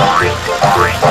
Oink! Oink!